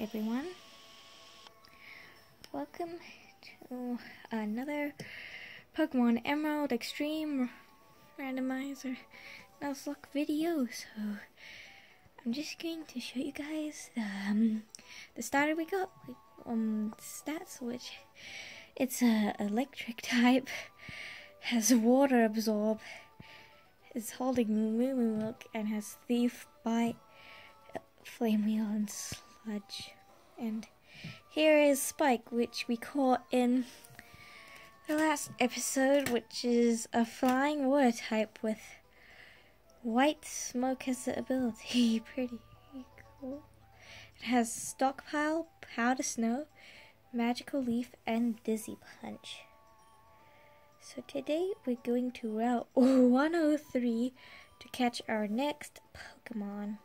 everyone. Welcome to another Pokemon Emerald Extreme Randomizer Nuzlocke video. So, I'm just going to show you guys the, um, the starter we got, um, stats, which it's a electric type, has water absorb, is holding Moo Moo Milk, and has Thief, Bite, Flame Wheel, and Sludge. And here is Spike, which we caught in the last episode, which is a flying water type with white smoke as the ability. Pretty cool. It has Stockpile, Powder Snow, Magical Leaf, and Dizzy Punch. So today we're going to Route 103 to catch our next Pokemon.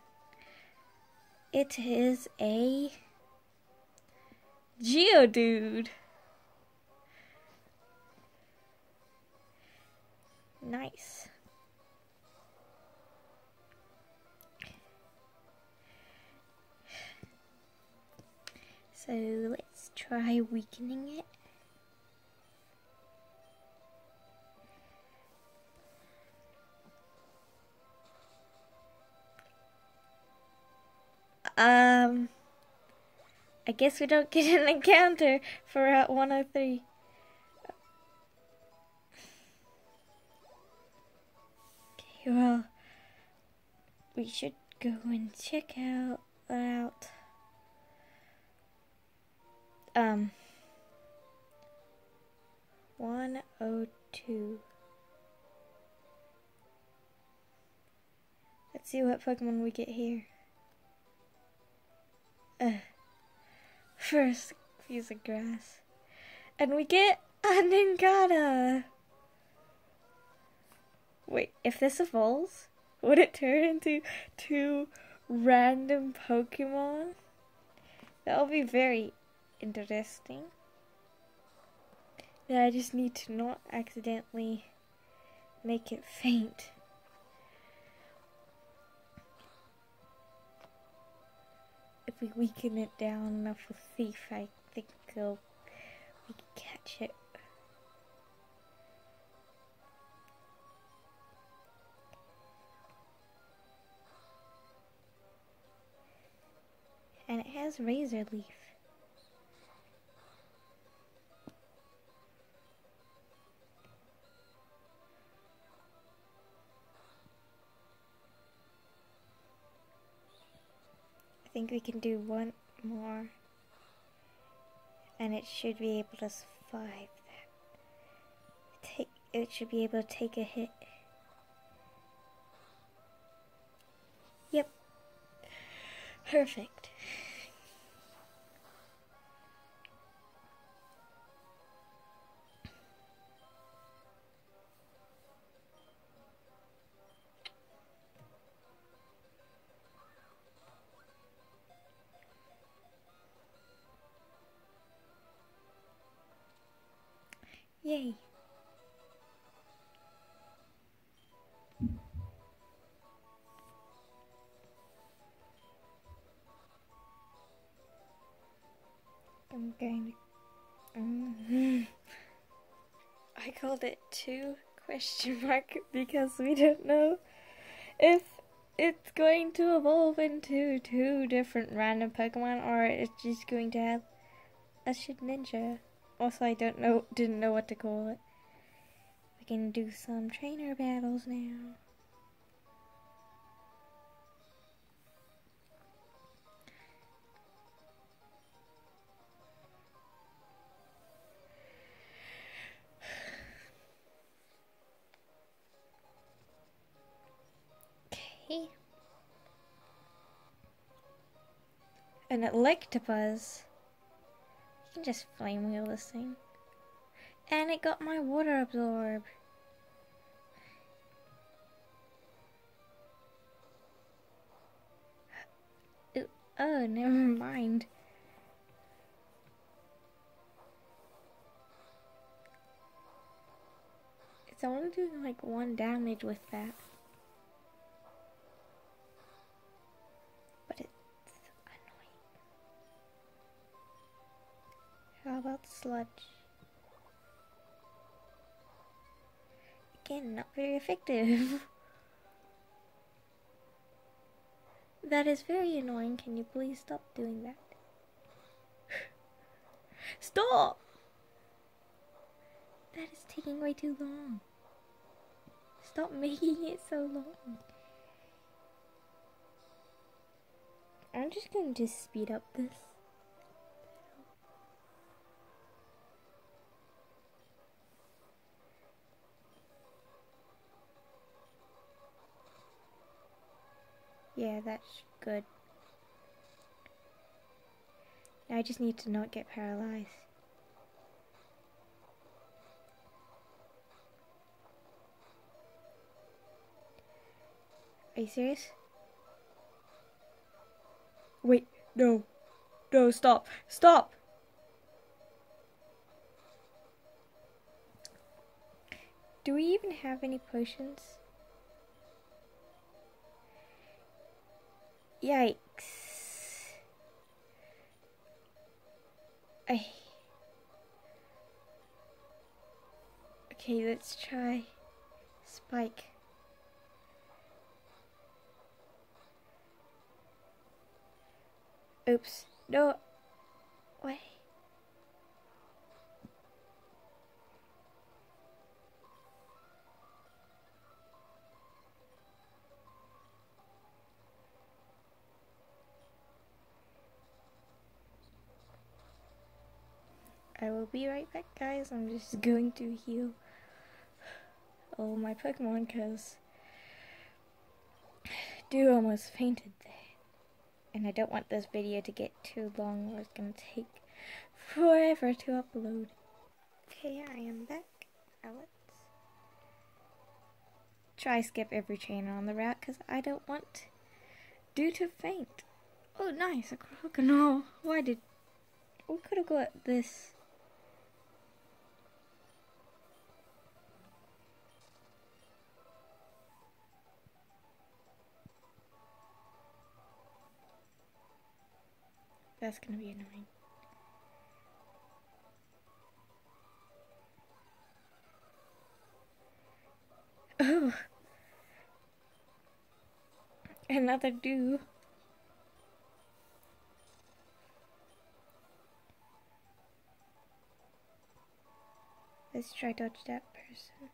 It is a Geodude. Nice. So let's try weakening it. Um, I guess we don't get an encounter for Route 103. Okay, well, we should go and check out out um 102. Let's see what Pokemon we get here. Uh, first piece of grass. And we get a Nincada! Wait, if this evolves, would it turn into two random Pokemon? That'll be very interesting. Yeah, I just need to not accidentally make it faint. If we weaken it down enough with Thief, I think we'll, we can catch it. And it has Razor Leaf. Think we can do one more and it should be able to survive that. Take it should be able to take a hit. Yep. Perfect. I'm going to. Um, I called it two question mark because we don't know if it's going to evolve into two different random Pokemon or it's just going to have a Shedinja. Also, I don't know, didn't know what to call it. We can do some trainer battles now. An Electabuzz. You can just flame wheel this thing. And it got my water absorb. Oh, never mind. It's only doing like one damage with that. How about sludge? Again, not very effective. that is very annoying. Can you please stop doing that? stop! That is taking way too long. Stop making it so long. I'm just going to speed up this. Yeah, that's good. I just need to not get paralyzed. Are you serious? Wait, no. No, stop. Stop! Do we even have any potions? Yikes. I... Okay, let's try Spike. Oops. No. Wait. I will be right back, guys. I'm just going to heal all my Pokemon because Dew almost fainted there. And I don't want this video to get too long or it's going to take forever to upload. Okay, I am back. Now let's try skip every trainer on the route because I don't want Dew to faint. Oh, nice, a crocodile. Why did... We could have got this That's gonna be annoying. Oh! Another Dew. Let's try to dodge that person.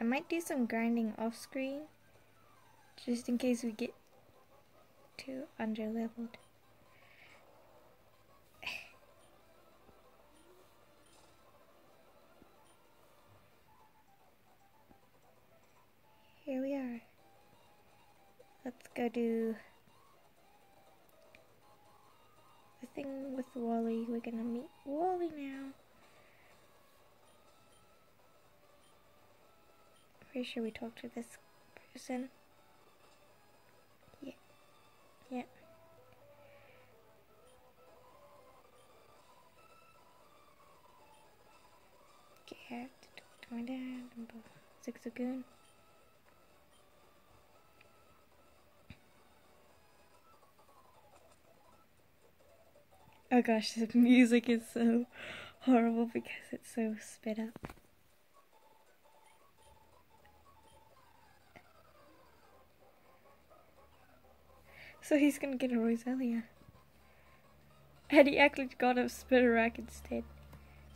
I might do some grinding off screen just in case we get too under leveled. Here we are. Let's go do the thing with Wally. We're gonna meet Wally now. Pretty sure we talked to this person. Yeah. Yeah. Okay, I have to talk to my dad about Zigzagoon. Oh gosh, the music is so horrible because it's so sped up. So he's gonna get a Roselia. And he actually got a Spinarak instead.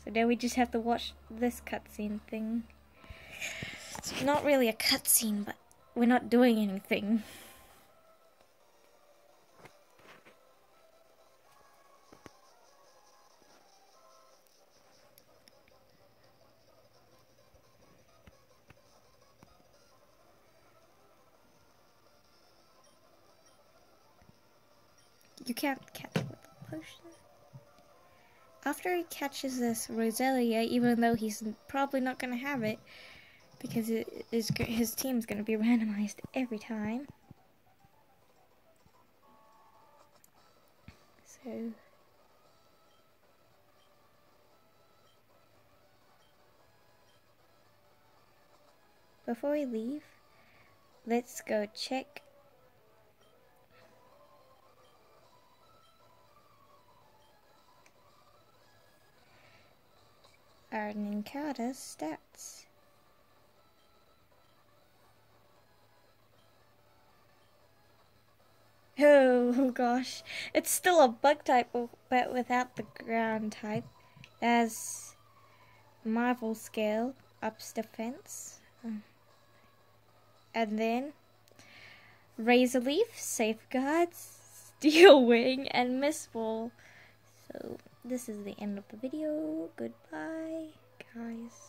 So now we just have to watch this cutscene thing. It's not really a cutscene, but we're not doing anything. You can't catch with a potion. After he catches this Roselia, even though he's probably not going to have it, because it is, his team's going to be randomized every time. So... Before we leave, let's go check Nincada stats. Oh gosh, it's still a bug type, but without the ground type. As Marvel scale, ups defense. Mm. And then Razor Leaf, Safeguards, Steel Wing, and Mist Ball. So this is the end of the video. Goodbye, guys.